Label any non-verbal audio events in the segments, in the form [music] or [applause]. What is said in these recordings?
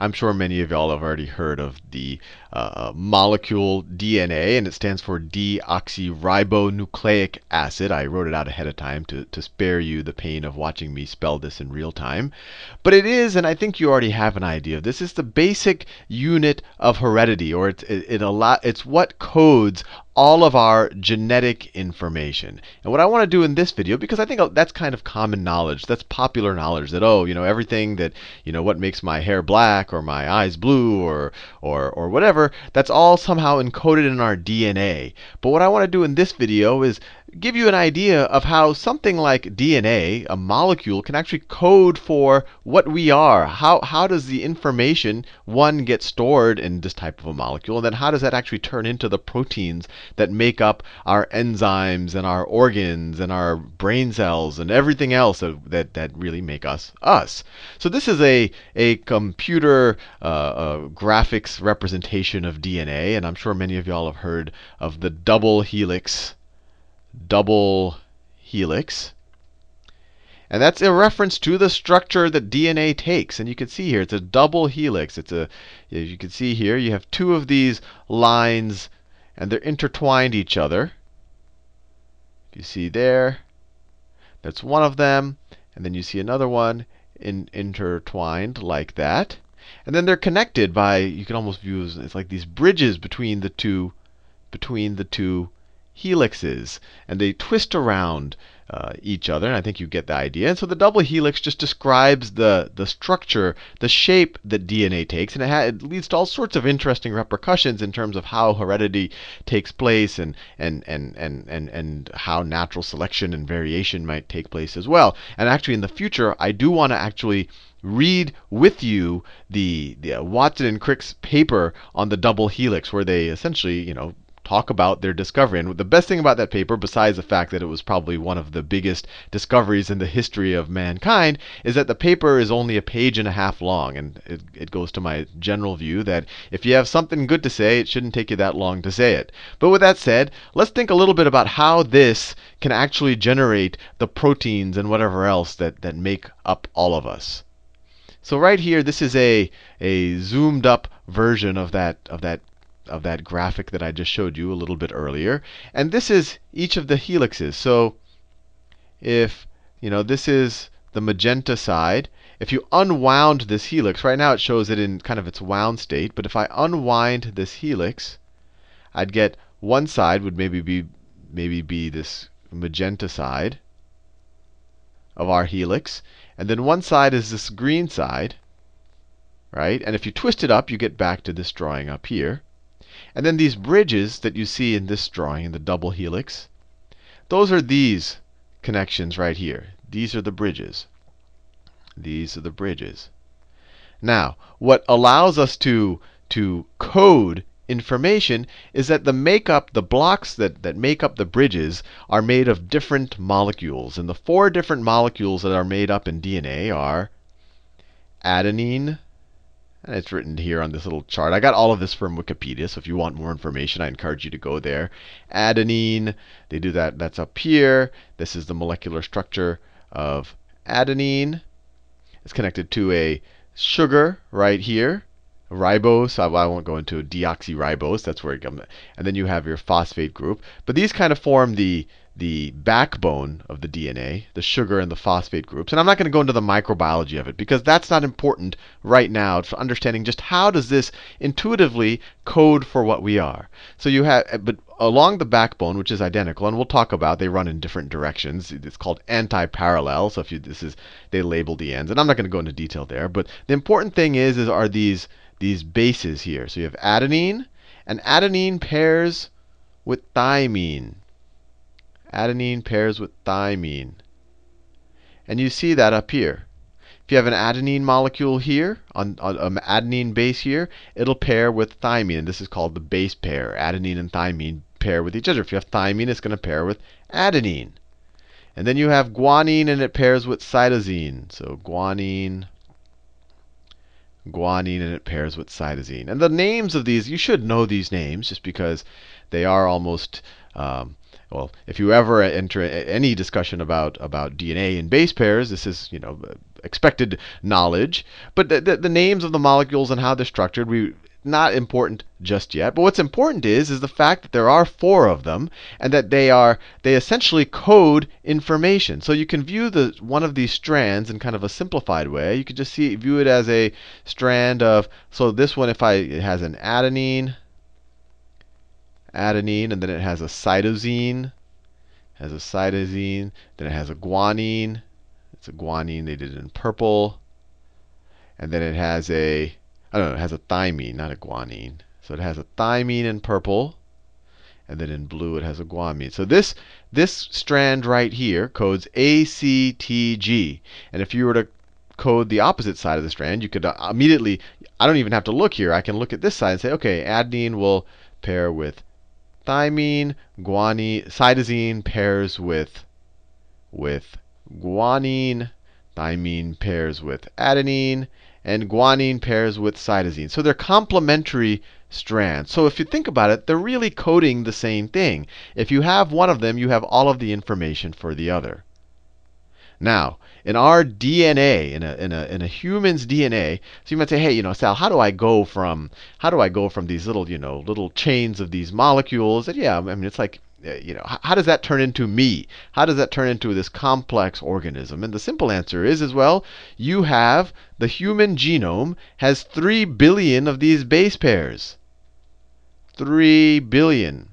I'm sure many of y'all have already heard of the uh, molecule DNA, and it stands for deoxyribonucleic acid. I wrote it out ahead of time to, to spare you the pain of watching me spell this in real time. But it is, and I think you already have an idea of this, is the basic unit of heredity, or it's, it, it it's what codes all of our genetic information. And what I want to do in this video, because I think uh, that's kind of common knowledge, that's popular knowledge, that oh, you know, everything that, you know, what makes my hair black or my eyes blue or or or whatever, that's all somehow encoded in our DNA. But what I want to do in this video is give you an idea of how something like DNA, a molecule, can actually code for what we are. How, how does the information, one, get stored in this type of a molecule, and then how does that actually turn into the proteins that make up our enzymes and our organs and our brain cells and everything else that, that really make us us. So this is a, a computer uh, graphics representation of DNA, and I'm sure many of y'all have heard of the double helix double helix. And that's a reference to the structure that DNA takes. And you can see here, it's a double helix. It's a, as you can see here, you have two of these lines, and they're intertwined each other. You see there, that's one of them. And then you see another one in, intertwined like that. And then they're connected by, you can almost view it's like these bridges between the two, between the two helixes, and they twist around uh, each other. And I think you get the idea. And so the double helix just describes the, the structure, the shape that DNA takes. And it, ha- it leads to all sorts of interesting repercussions in terms of how heredity takes place and, and, and, and, and, and how natural selection and variation might take place as well. And actually, in the future, I do want to actually read with you the, the uh, Watson and Crick's paper on the double helix, where they essentially, you know, talk about their discovery. And the best thing about that paper, besides the fact that it was probably one of the biggest discoveries in the history of mankind, is that the paper is only a page and a half long. And it, it goes to my general view that if you have something good to say, it shouldn't take you that long to say it. But with that said, let's think a little bit about how this can actually generate the proteins and whatever else that, that make up all of us. So right here, this is a, a zoomed up version of that, of that of that graphic that I just showed you a little bit earlier. And this is each of the helixes. So if you know this is the magenta side, if you unwound this helix, right now it shows it in kind of its wound state, but if I unwind this helix, I'd get one side would maybe be maybe be this magenta side of our helix, and then one side is this green side, right? And if you twist it up, you get back to this drawing up here. And then these bridges that you see in this drawing, in the double helix, those are these connections right here. These are the bridges. These are the bridges. Now, what allows us to, to code information is that the makeup, the blocks that, that make up the bridges are made of different molecules. And the four different molecules that are made up in DNA are adenine, and it's written here on this little chart. I got all of this from Wikipedia, so if you want more information, I encourage you to go there. Adenine, they do that. That's up here. This is the molecular structure of adenine. It's connected to a sugar right here. Ribose, I, won't go into deoxyribose. That's where it comes. And then you have your phosphate group. But these kind of form the the backbone of the DNA, the sugar and the phosphate groups. And I'm not going to go into the microbiology of it because that's not important right now for understanding just how does this intuitively code for what we are. So you have eh, but along the backbone, which is identical, and we'll talk about they run in different directions. It's called anti-parallel. So if you this is they label the ends, and I'm not going to go into detail there. But the important thing is is are these these bases here. So you have adenine, and adenine pairs with thymine. Adenine pairs with thymine. And you see that up here. If you have an adenine molecule here, on, on an adenine base here, it'll pair with thymine. And this is called the base pair. Adenine and thymine pair with each other. If you have thymine, it's going to pair with adenine. And then you have guanine, and it pairs with cytosine. So guanine, guanine, and it pairs with cytosine. And the names of these, you should know these names just because they are almost um, well, if you ever enter any discussion about, about DNA and base pairs, this is you know expected knowledge. But the, the, the names of the molecules and how they're structured, we not important just yet. But what's important is is the fact that there are four of them and that they are they essentially code information. So you can view the one of these strands in kind of a simplified way. You could just see view it as a strand of so this one if I it has an adenine adenine and then it has a cytosine has a cytosine, then it has a guanine. It's a guanine, they did it in purple. And then it has a I don't know, it has a thymine, not a guanine. So it has a thymine in purple, and then in blue it has a guanine. So this this strand right here codes ACTG. And if you were to code the opposite side of the strand, you could uh, immediately, I don't even have to look here. I can look at this side and say, okay, adenine will pair with thymine, guanine, cytosine pairs with with guanine, thymine pairs with adenine, and guanine pairs with cytosine. So they're complementary strands. So if you think about it, they're really coding the same thing. If you have one of them, you have all of the information for the other. Now, in our DNA, in a, in a, in a human's DNA, so you might say, hey, you know, Sal, how do I go from how do I go from these little, you know, little chains of these molecules? And yeah, I mean, it's like uh, you know, how does that turn into me? How does that turn into this complex organism? And the simple answer is as well, you have the human genome has 3 billion of these base pairs. 3 billion.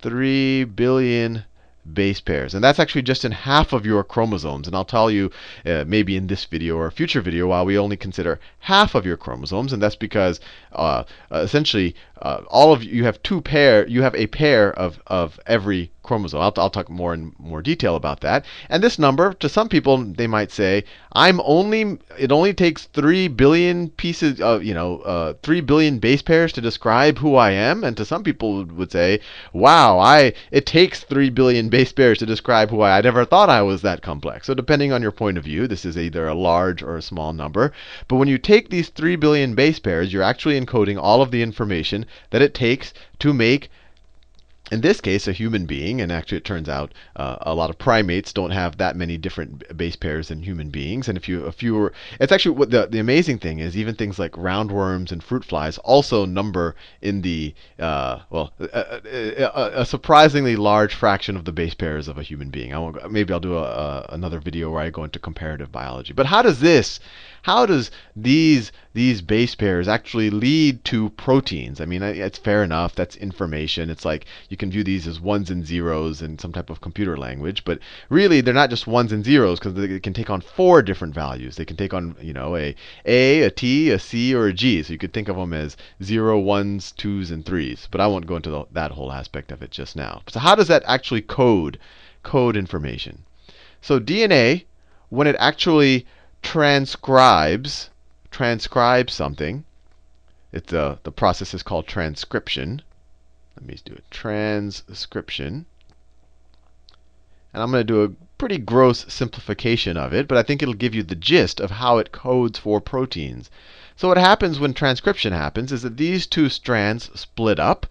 3 billion base pairs. And that's actually just in half of your chromosomes. And I'll tell you uh, maybe in this video or a future video why we only consider half of your chromosomes. And that's because uh, uh, essentially uh, all of you, have two pair, you have a pair of, of every chromosome. I'll, I'll, talk more in more detail about that. And this number, to some people, they might say, I'm only, it only takes 3 billion pieces of, you know, uh, 3 billion base pairs to describe who I am. And to some people would say, wow, I, it takes 3 billion base pairs to describe who I, I never thought I was that complex. So depending on your point of view, this is either a large or a small number. But when you take these 3 billion base pairs, you're actually encoding all of the information that it takes to make in this case, a human being, and actually it turns out uh, a lot of primates don't have that many different base pairs than human beings. And if you, if you it's actually what the, the amazing thing is, even things like roundworms and fruit flies also number in the, uh, well, a, a, a, surprisingly large fraction of the base pairs of a human being. I won't, maybe I'll do a, another video where I go into comparative biology. But how does this how does these these base pairs actually lead to proteins? I mean, it's fair enough. That's information. It's like you can view these as ones and zeros in some type of computer language, but really they're not just ones and zeros because they can take on four different values. They can take on, you know, a A, a T, a C, or a G. So you could think of them as zero, ones, twos, and threes. But I won't go into the, that whole aspect of it just now. So how does that actually code code information? So DNA, when it actually transcribes transcribes something. It's a, uh, the process is called transcription. Let me do it. Transcription. And I'm going to do a pretty gross simplification of it, but I think it'll give you the gist of how it codes for proteins. So what happens when transcription happens is that these two strands split up.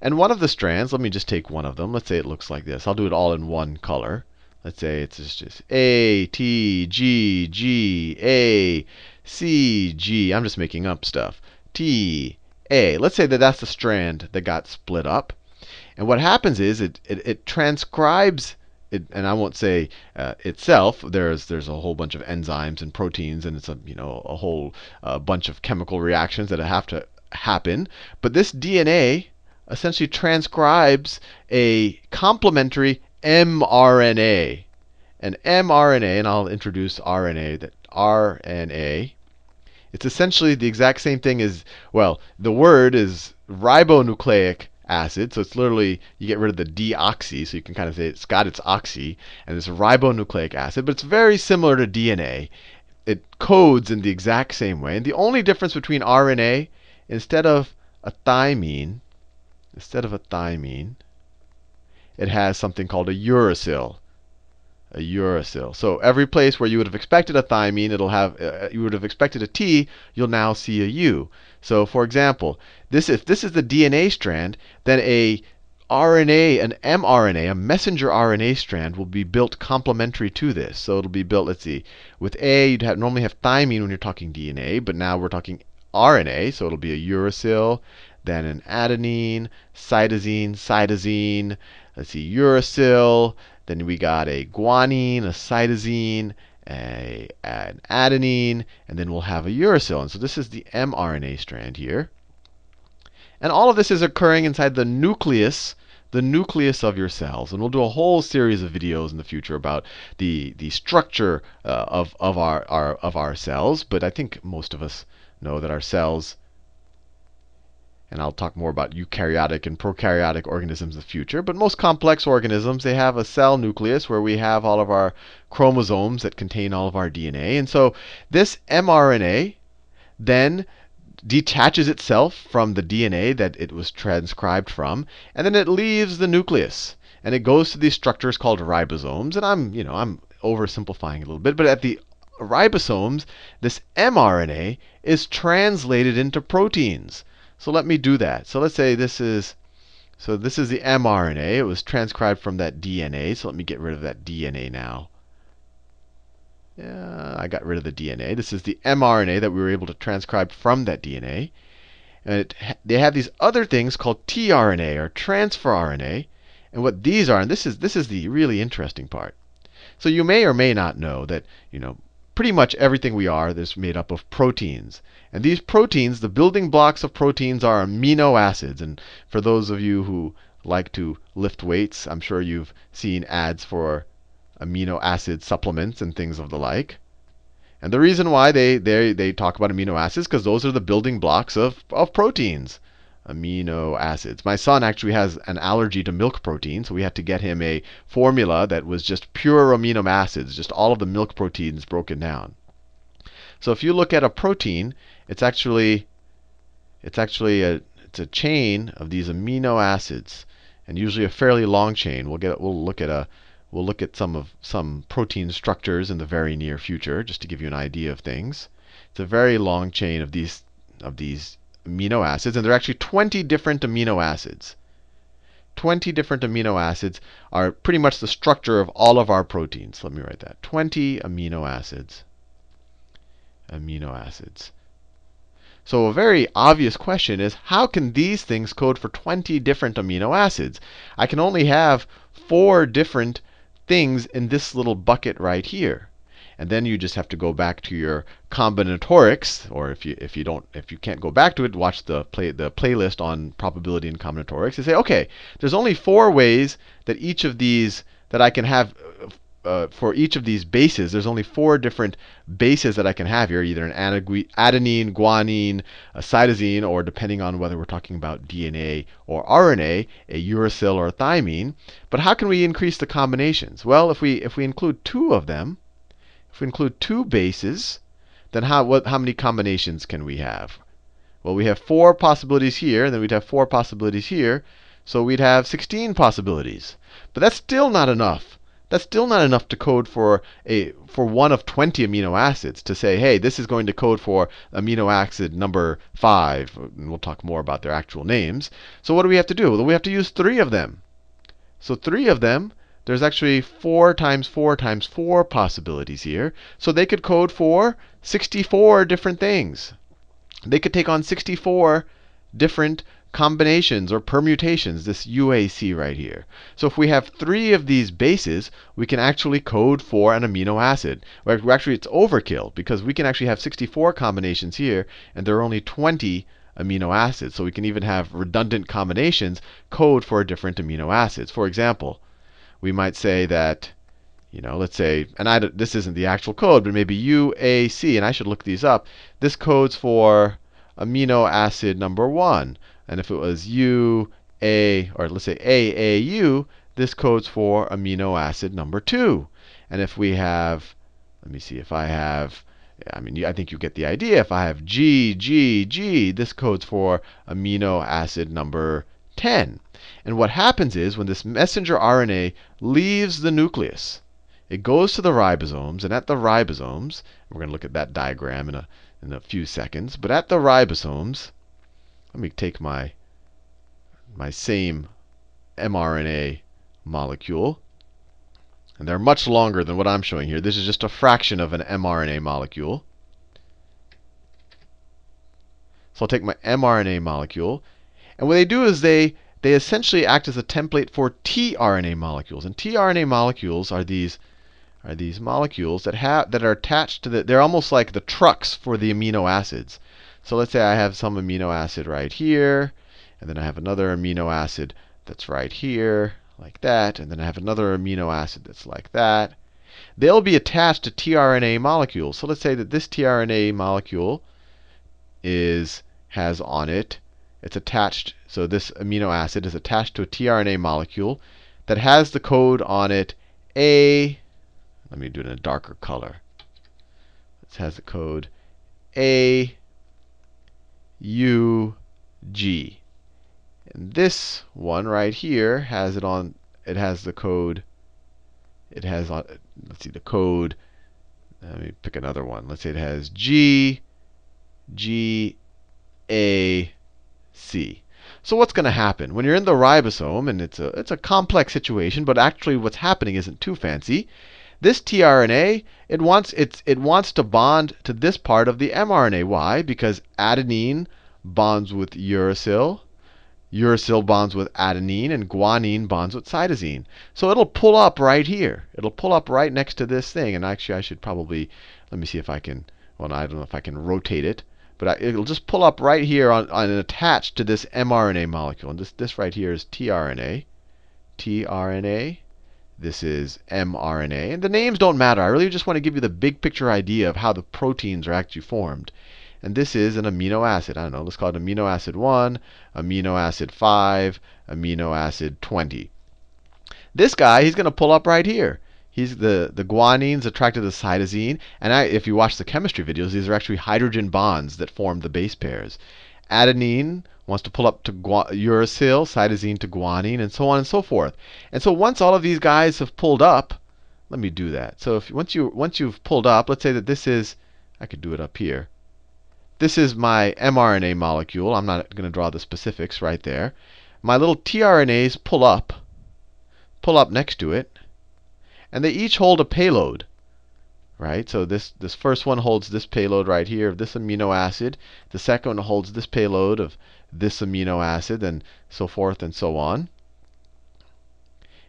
And one of the strands, let me just take one of them. Let's say it looks like this. I'll do it all in one color. Let's say it's just A, T, G, G, A, C, G. I'm just making up stuff. T, A. Let's say that that's the strand that got split up. And what happens is it, it, it transcribes it, and I won't say uh, itself. There's there's a whole bunch of enzymes and proteins, and it's a you know a whole uh, bunch of chemical reactions that have to happen. But this DNA essentially transcribes a complementary mRNA. An mRNA, and I'll introduce RNA, that RNA, it's essentially the exact same thing as, well, the word is ribonucleic acid. So it's literally, you get rid of the deoxy, so you can kind of say it's got its oxy, and it's ribonucleic acid. But it's very similar to DNA. It codes in the exact same way. And the only difference between RNA, instead of a thymine, instead of a thymine, it has something called a uracil. A uracil. So every place where you would have expected a thymine, it'll have uh, you would have expected a T, you'll now see a U. So for example, this if this is the DNA strand, then a RNA, an mRNA, a messenger RNA strand will be built complementary to this. So it'll be built, let's see, with A, you'd have, normally have thymine when you're talking DNA, but now we're talking RNA. So it'll be a uracil, then an adenine, cytosine, cytosine. Let's see, uracil. Then we got a guanine, a cytosine, a, an adenine, and then we'll have a uracil. And so this is the mRNA strand here. And all of this is occurring inside the nucleus the nucleus of your cells. And we'll do a whole series of videos in the future about the, the structure uh, of, of, our, our, of our cells. But I think most of us know that our cells, and I'll talk more about eukaryotic and prokaryotic organisms in the future, but most complex organisms, they have a cell nucleus where we have all of our chromosomes that contain all of our DNA. And so this mRNA then detaches itself from the DNA that it was transcribed from, and then it leaves the nucleus. And it goes to these structures called ribosomes. And I'm, you know, I'm oversimplifying a little bit, but at the ribosomes, this mRNA is translated into proteins. So let me do that. So let's say this is so this is the mRNA. It was transcribed from that DNA. So let me get rid of that DNA now. Yeah, I got rid of the DNA. This is the mRNA that we were able to transcribe from that DNA. And it, they have these other things called tRNA or transfer RNA. And what these are, and this is this is the really interesting part. So you may or may not know that, you know, pretty much everything we are is made up of proteins. And these proteins, the building blocks of proteins are amino acids. And for those of you who like to lift weights, I'm sure you've seen ads for amino acid supplements and things of the like. And the reason why they, they, they talk about amino acids because those are the building blocks of, of proteins. Amino acids. My son actually has an allergy to milk protein, so we had to get him a formula that was just pure amino acids, just all of the milk proteins broken down. So if you look at a protein, it's actually it's actually a it's a chain of these amino acids, and usually a fairly long chain. We'll get we'll look at a We'll look at some of some protein structures in the very near future, just to give you an idea of things. It's a very long chain of these of these amino acids, and there are actually 20 different amino acids. 20 different amino acids are pretty much the structure of all of our proteins. Let me write that. 20 amino acids. Amino acids. So a very obvious question is how can these things code for 20 different amino acids? I can only have four different things in this little bucket right here. And then you just have to go back to your combinatorics, or if you if you don't if you can't go back to it, watch the play the playlist on probability and combinatorics. And say, okay, there's only four ways that each of these that I can have uh, for each of these bases, there's only four different bases that I can have here, either an adenine, guanine, a cytosine, or depending on whether we're talking about DNA or RNA, a uracil or a thymine. But how can we increase the combinations? Well, if we if we include two of them, if we include two bases, then how what how many combinations can we have? Well, we have four possibilities here, and then we'd have four possibilities here. So we'd have 16 possibilities. But that's still not enough. That's still not enough to code for a for one of 20 amino acids to say, hey, this is going to code for amino acid number 5. And we'll talk more about their actual names. So what do we have to do? Well, we have to use three of them. So three of them, there's actually 4 times 4 times 4 possibilities here. So they could code for 64 different things. They could take on 64 different combinations or permutations, this UAC right here. So if we have three of these bases, we can actually code for an amino acid. Actually, it's overkill because we can actually have 64 combinations here, and there are only 20 amino acids. So we can even have redundant combinations code for different amino acids. For example, we might say that, you know, let's say, and I, this isn't the actual code, but maybe UAC, and I should look these up. This codes for amino acid number 1. And if it was U, A, or let's say AAU, this codes for amino acid number 2. And if we have, let me see, if I have, I mean, I think you get the idea. If I have G, G, G, this codes for amino acid number 10. And what happens is when this messenger RNA leaves the nucleus, it goes to the ribosomes, and at the ribosomes, we're going to look at that diagram in a, in a few seconds, but at the ribosomes, let me take my, my same mRNA molecule. And they're much longer than what I'm showing here. This is just a fraction of an mRNA molecule. So I'll take my mRNA molecule. And what they do is they, they essentially act as a template for tRNA molecules. And tRNA molecules are these, are these molecules that, have, that are attached to the, they're almost like the trucks for the amino acids. So let's say I have some amino acid right here, and then I have another amino acid that's right here, like that, and then I have another amino acid that's like that. They'll be attached to tRNA molecules. So let's say that this tRNA molecule is has on it, it's attached, so this amino acid is attached to a tRNA molecule that has the code on it A, let me do it in a darker color. It has the code A U G. And this one right here has it on, it has the code, it has on, let's see, the code, let me pick another one. Let's say it has G, G, A, C. So what's going to happen? When you're in the ribosome, and it's a, it's a complex situation, but actually what's happening isn't too fancy. This tRNA, it wants, it's, it wants to bond to this part of the mRNA. Why? Because adenine bonds with uracil. Uracil bonds with adenine, and guanine bonds with cytosine. So it'll pull up right here. It'll pull up right next to this thing. And actually, I should probably, let me see if I can, well, I don't know if I can rotate it. But I, it'll just pull up right here on, on and attach to this mRNA molecule. And this, this right here is tRNA. tRNA. This is mRNA. And the names don't matter. I really just want to give you the big picture idea of how the proteins are actually formed. And this is an amino acid. I don't know, let's call it amino acid 1, amino acid 5, amino acid 20. This guy, he's going to pull up right here. He's the, the guanines attracted to the cytosine. And I, if you watch the chemistry videos, these are actually hydrogen bonds that form the base pairs. Adenine wants to pull up to uracil, cytosine to guanine, and so on and so forth. And so once all of these guys have pulled up, let me do that. So if once you once you've pulled up, let's say that this is, I could do it up here. This is my mRNA molecule. I'm not going to draw the specifics right there. My little tRNAs pull up, pull up next to it, and they each hold a payload. Right? So this, this first one holds this payload right here of this amino acid. The second one holds this payload of this amino acid, and so forth and so on.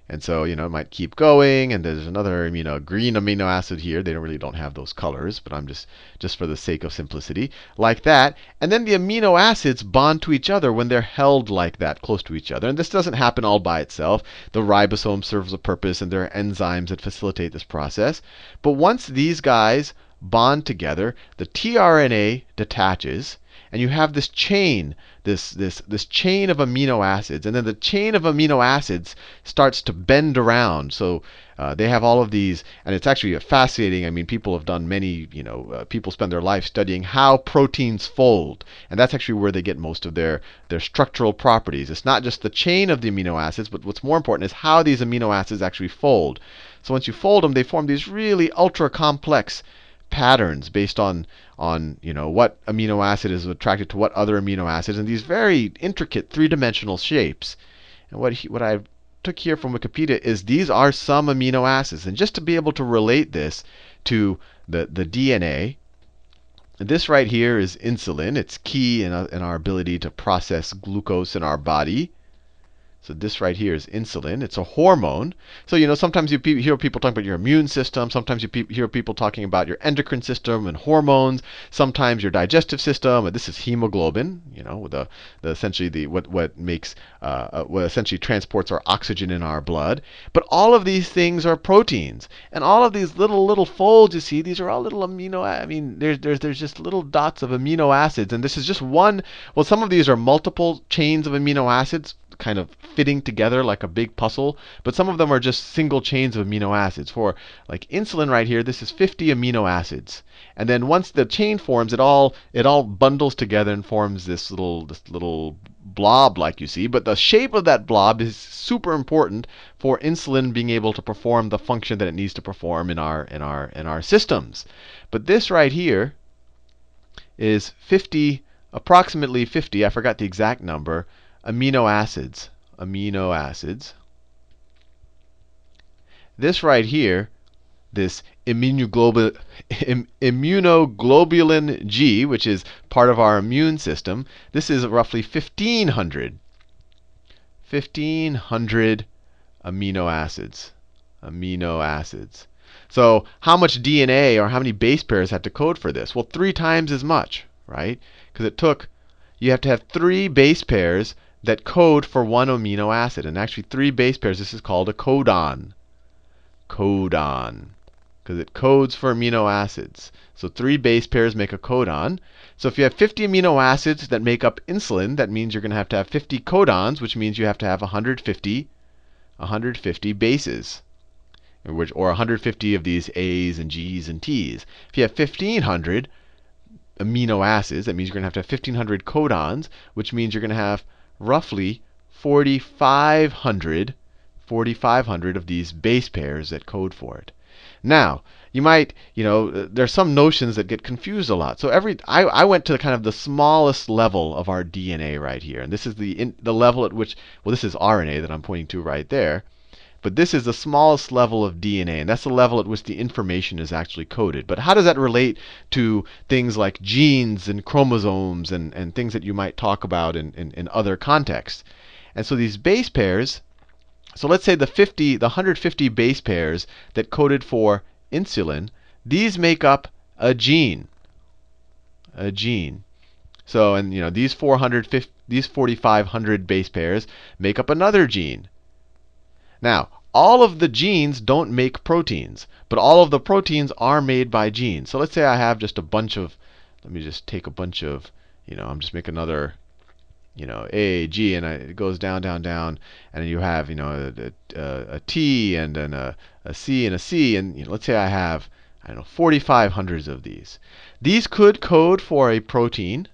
And so, you know, it might keep going, and there's another amino, green amino acid here. They don't really don't have those colors, but I'm just, just for the sake of simplicity, like that. And then the amino acids bond to each other when they're held like that, close to each other. And this doesn't happen all by itself. The ribosome serves a purpose, and there are enzymes that facilitate this process. But once these guys bond together, the tRNA detaches, and you have this chain, this, this, this chain of amino acids. And then the chain of amino acids starts to bend around. So uh, they have all of these, and it's actually fascinating. I mean, people have done many, you know, uh, people spend their life studying how proteins fold. And that's actually where they get most of their, their structural properties. It's not just the chain of the amino acids, but what's more important is how these amino acids actually fold. So once you fold them, they form these really ultra complex patterns based on on you know what amino acid is attracted to what other amino acids, and these very intricate three-dimensional shapes. And what he, what I took here from Wikipedia is these are some amino acids, and just to be able to relate this to the the DNA. This right here is insulin. It's key in, in our ability to process glucose in our body. So this right here is insulin. It's a hormone. So you know sometimes you hear people talking about your immune system. Sometimes you hear people talking about your endocrine system and hormones. Sometimes your digestive system. This is hemoglobin. You know the, the essentially the what what makes uh, uh, what essentially transports our oxygen in our blood. But all of these things are proteins, and all of these little little folds you see, these are all little amino. I mean, there's there's there's just little dots of amino acids, and this is just one. Well, some of these are multiple chains of amino acids kind of fitting together like a big puzzle, but some of them are just single chains of amino acids. For like insulin right here, this is 50 amino acids. And then once the chain forms, it all it all bundles together and forms this little this little blob like you see. But the shape of that blob is super important for insulin being able to perform the function that it needs to perform in our in our in our systems. But this right here is 50 approximately 50, I forgot the exact number, amino acids amino acids. This right here, this immunoglobulin, [laughs] immunoglobulin G, which is part of our immune system, this is roughly 1,500. 1,500 amino acids. Amino acids. So how much DNA or how many base pairs have to code for this? Well, three times as much, right? Because it took, you have to have three base pairs that code for one amino acid. And actually, three base pairs, this is called a codon. Codon. Because it codes for amino acids. So three base pairs make a codon. So if you have 50 amino acids that make up insulin, that means you're going to have to have 50 codons, which means you have to have 150, 150 bases which, or 150 of these A's and G's and T's. If you have 1,500 amino acids, that means you're going to have to have 1,500 codons, which means you're going to have roughly 4,500 4,500 of these base pairs that code for it. Now, you might, you know, uh, there's some notions that get confused a lot. So every, I, I went to the kind of the smallest level of our DNA right here, and this is the in, the level at which, well, this is RNA that I'm pointing to right there. But this is the smallest level of DNA, and that's the level at which the information is actually coded. But how does that relate to things like genes and chromosomes and, and things that you might talk about in, in, in other contexts? And so these base pairs, so let's say the 50, the 150 base pairs that coded for insulin, these make up a gene. A gene. So, and you know, these 450, these 4,500 base pairs make up another gene. Now, all of the genes don't make proteins, but all of the proteins are made by genes. So let's say I have just a bunch of, let me just take a bunch of, you know, I'm just make another, you know, A, G, and I, it goes down, down, down, and you have, you know, a T and then a, a C and a C, and you know, let's say I have, I don't know, 4,500 of these. These could code for a protein.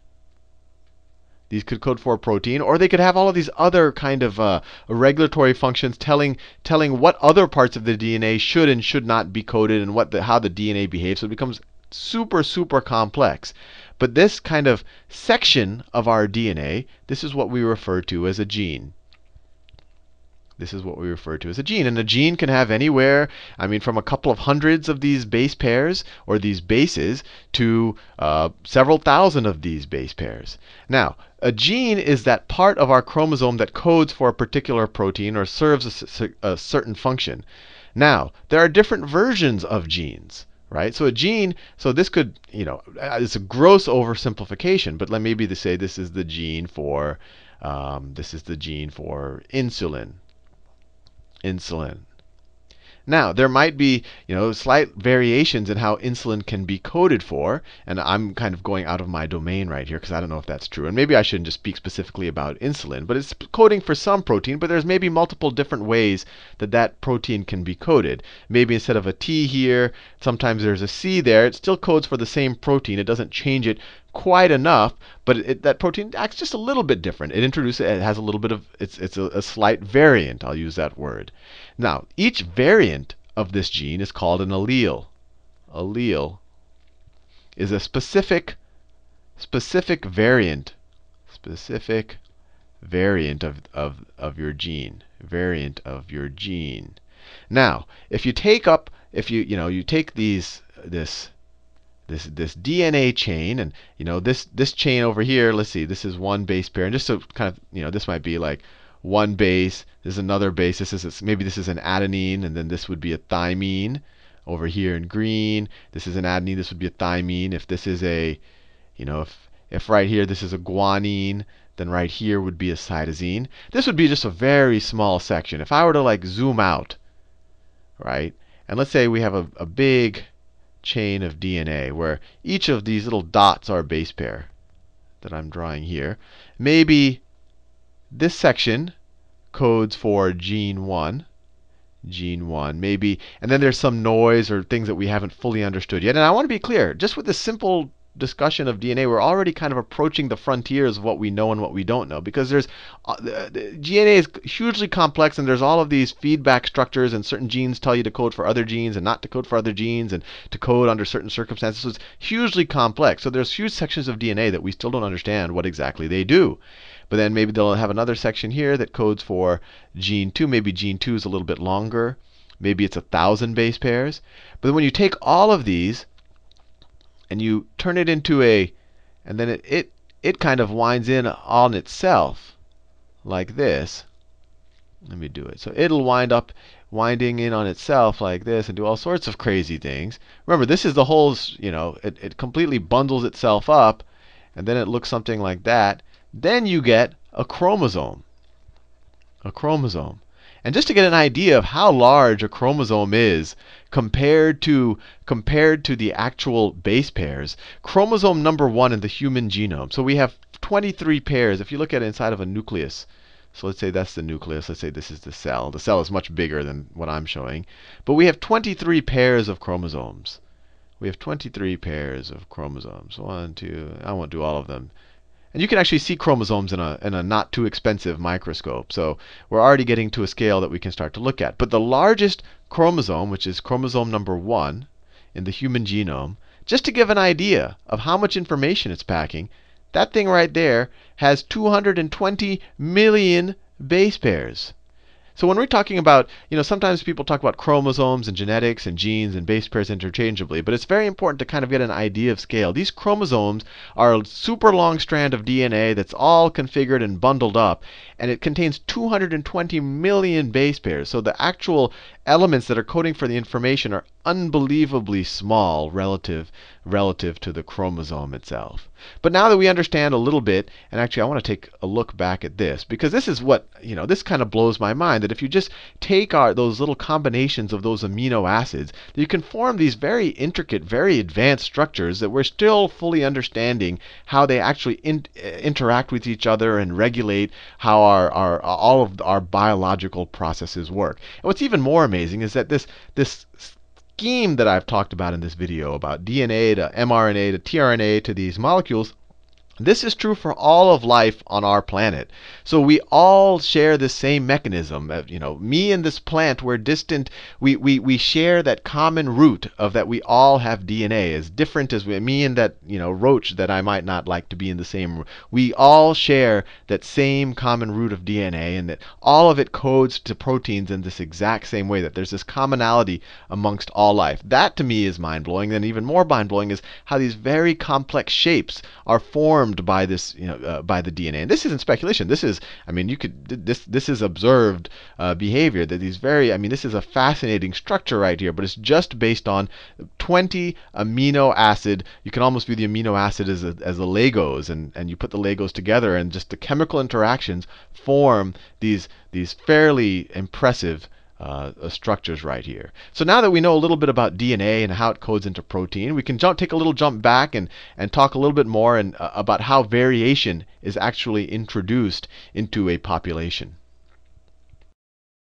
These could code for a protein, or they could have all of these other kind of uh, regulatory functions telling telling what other parts of the DNA should and should not be coded and what the, how the DNA behaves. So it becomes super super complex. But this kind of section of our DNA, this is what we refer to as a gene. This is what we refer to as a gene. And a gene can have anywhere, I mean, from a couple of hundreds of these base pairs or these bases to uh, several thousand of these base pairs. Now, a gene is that part of our chromosome that codes for a particular protein or serves a, a certain function. Now, there are different versions of genes right? So a gene, so this could, you know, uh, it's a gross oversimplification, but let maybe to say this is the gene for, um, this is the gene for insulin, insulin. Now, there might be, you know, slight variations in how insulin can be coded for, and I'm kind of going out of my domain right here because I don't know if that's true. And maybe I shouldn't just speak specifically about insulin, but it's coding for some protein, but there's maybe multiple different ways that that protein can be coded. Maybe instead of a T here, sometimes there's a C there. It still codes for the same protein. It doesn't change it quite enough, but it, that protein acts just a little bit different. It introduces, it has a little bit of, it's, it's a, a slight variant. I'll use that word. Now, each variant of this gene is called an allele. Allele is a specific, specific variant, specific variant of, of, of your gene, variant of your gene. Now, if you take up, if you, you know, you take these, this this this DNA chain, and you know this this chain over here. Let's see, this is one base pair, and just so kind of you know, this might be like one base. This is another base. This is maybe this is an adenine, and then this would be a thymine over here in green. This is an adenine. This would be a thymine. If this is a, you know, if if right here this is a guanine, then right here would be a cytosine. This would be just a very small section. If I were to like zoom out, right, and let's say we have a, a big chain of DNA where each of these little dots are a base pair that I'm drawing here. Maybe this section codes for gene 1 gene 1 maybe and then there's some noise or things that we haven't fully understood yet and i want to be clear just with this simple discussion of DNA, we're already kind of approaching the frontiers of what we know and what we don't know because there's uh, the, DNA is hugely complex and there's all of these feedback structures and certain genes tell you to code for other genes and not to code for other genes and to code under certain circumstances. So it's hugely complex. So there's huge sections of DNA that we still don't understand what exactly they do. But then maybe they'll have another section here that codes for gene 2. Maybe gene 2 is a little bit longer. Maybe it's a thousand base pairs. But when you take all of these and you turn it into a, and then it, it, it kind of winds in on itself like this. Let me do it. So it'll wind up winding in on itself like this and do all sorts of crazy things. Remember, this is the whole, you know, it, it completely bundles itself up, and then it looks something like that. Then you get a chromosome. A chromosome. And just to get an idea of how large a chromosome is compared to compared to the actual base pairs, chromosome number 1 in the human genome. So we have 23 pairs. If you look at it inside of a nucleus, so let's say that's the nucleus. Let's say this is the cell. The cell is much bigger than what I'm showing. But we have 23 pairs of chromosomes. We have 23 pairs of chromosomes. One, two, I won't do all of them. And you can actually see chromosomes in a, in a not too expensive microscope. So we're already getting to a scale that we can start to look at. But the largest chromosome, which is chromosome number 1 in the human genome, just to give an idea of how much information it's packing, that thing right there has 220 million base pairs. So when we're talking about, you know, sometimes people talk about chromosomes and genetics and genes and base pairs interchangeably, but it's very important to kind of get an idea of scale. These chromosomes are a super long strand of DNA that's all configured and bundled up, and it contains 220 million base pairs. So the actual elements that are coding for the information are unbelievably small relative relative to the chromosome itself. But now that we understand a little bit, and actually I want to take a look back at this because this is what, you know, this kind of blows my mind that if you just take our those little combinations of those amino acids, you can form these very intricate, very advanced structures that we're still fully understanding how they actually in, uh, interact with each other and regulate how our, our all of our biological processes work. And what's even more amazing is that this this scheme that I've talked about in this video about DNA to mRNA to tRNA to these molecules this is true for all of life on our planet. So we all share the same mechanism. You know, me and this plant, we're distant. We, we, we share that common root of that we all have DNA. As different as we, me and that you know roach that I might not like to be in the same. We all share that same common root of DNA, and that all of it codes to proteins in this exact same way. That there's this commonality amongst all life. That to me is mind blowing. And even more mind blowing is how these very complex shapes are formed formed by this, you know, uh, by the DNA. And this isn't speculation. This is, I mean, you could this this is observed uh, behavior. That these very, I mean, this is a fascinating structure right here, but it's just based on 20 amino acid. You can almost view the amino acid as a, as the Legos, and and you put the Legos together, and just the chemical interactions form these these fairly impressive uh, structures right here. So now that we know a little bit about DNA and how it codes into protein, we can jump, take a little jump back and, and talk a little bit more and, uh, about how variation is actually introduced into a population.